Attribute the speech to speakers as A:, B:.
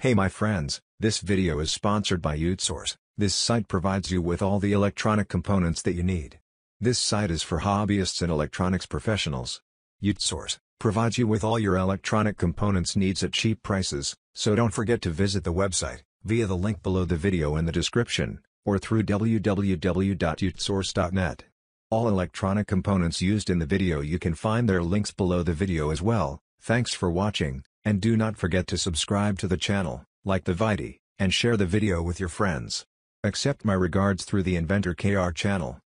A: Hey my friends, this video is sponsored by UTSource. This site provides you with all the electronic components that you need. This site is for hobbyists and electronics professionals. UTSource provides you with all your electronic components needs at cheap prices, so don't forget to visit the website via the link below the video in the description, or through www.utsource.net. All electronic components used in the video you can find their links below the video as well. Thanks for watching, and do not forget to subscribe to the channel, like the video, and share the video with your friends. Accept my regards through the Inventor KR channel.